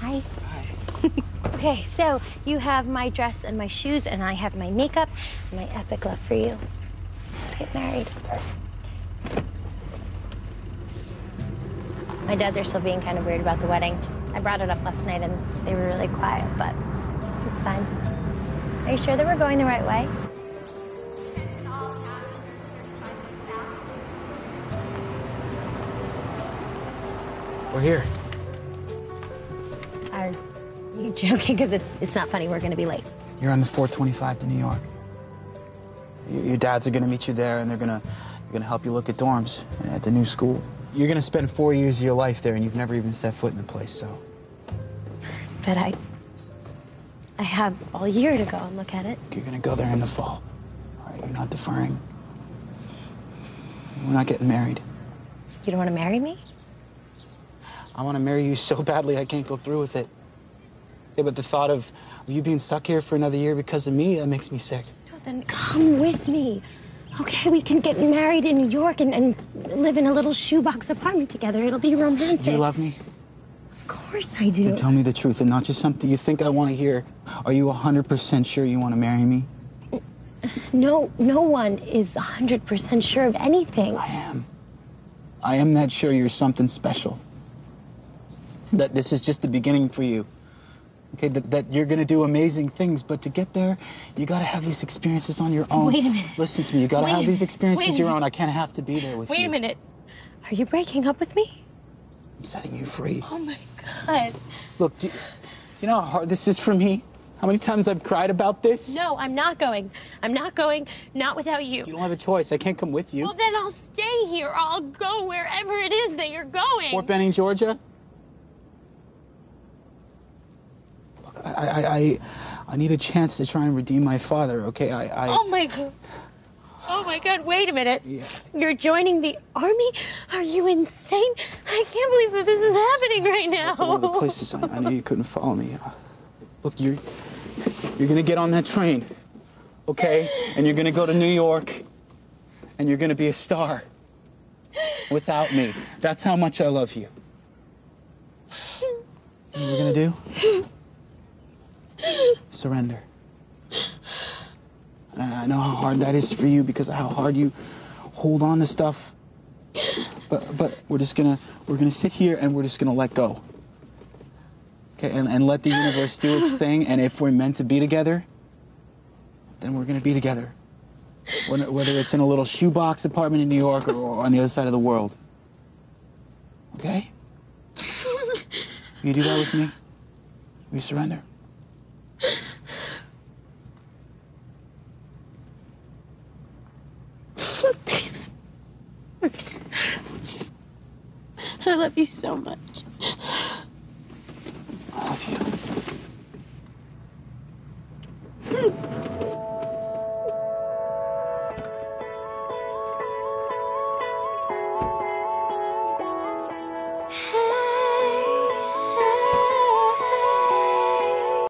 Hi. Hi. Okay, so you have my dress and my shoes, and I have my makeup and my epic love for you. Let's get married. My dads are still being kind of weird about the wedding. I brought it up last night, and they were really quiet, but it's fine. Are you sure that we're going the right way? We're here. Are joking? Because it, it's not funny. We're going to be late. You're on the 425 to New York. Your, your dads are gonna meet you there, and they're gonna they're gonna help you look at dorms at the new school. You're gonna spend four years of your life there, and you've never even set foot in the place. So But I. I have all year to go and look at it. you're gonna go there in the fall. All right, you're not deferring. We're not getting married. You don't want to marry me? I want to marry you so badly I can't go through with it. Yeah, but the thought of you being stuck here for another year because of me, that makes me sick. No, then come with me. Okay, we can get married in New York and, and live in a little shoebox apartment together. It'll be romantic. Do you love me? Of course I do. Tell me the truth and not just something you think I want to hear. Are you 100% sure you want to marry me? No, no one is 100% sure of anything. I am. I am that sure you're something special. That this is just the beginning for you. Okay, that, that you're gonna do amazing things, but to get there, you gotta have these experiences on your own. Wait a minute. Listen to me, you gotta Wait have these experiences your own. I can't have to be there with you. Wait a minute. Are you breaking up with me? I'm setting you free. Oh my god. Look, do, do you know how hard this is for me? How many times I've cried about this? No, I'm not going. I'm not going. Not without you. You don't have a choice. I can't come with you. Well, then I'll stay here. I'll go wherever it is that you're going. Fort Benning, Georgia. I, I, I, I need a chance to try and redeem my father. Okay, I, I. Oh my god. Oh my god, wait a minute. Yeah. You're joining the army? Are you insane? I can't believe that this is happening right now. That's one of the places I, I knew you couldn't follow me. Look, you're, you're gonna get on that train, okay? And you're gonna go to New York, and you're gonna be a star. Without me. That's how much I love you. You what we're gonna do? Surrender. And I know how hard that is for you because of how hard you hold on to stuff. But but we're just gonna we're gonna sit here and we're just gonna let go. Okay, and, and let the universe do its thing. And if we're meant to be together, then we're gonna be together. Whether it's in a little shoebox apartment in New York or, or on the other side of the world. Okay? You do that with me? We surrender. I love you so much. I love you.